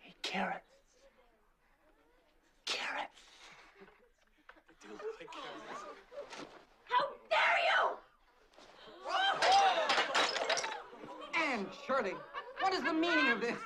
Hey, Carrot. Carrot. I do like carrots. How dare you! And Shirley, what is the meaning of this?